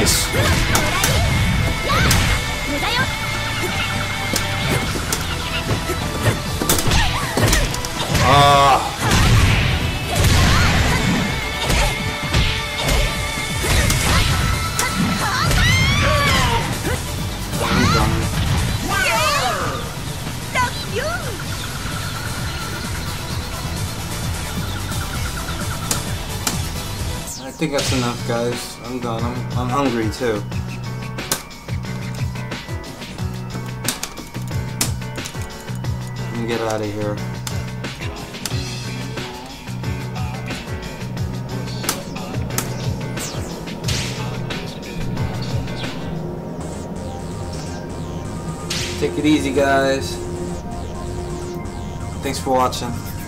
mais. Think that's enough, guys. I'm done. I'm, I'm hungry too. Let me get out of here. Take it easy, guys. Thanks for watching.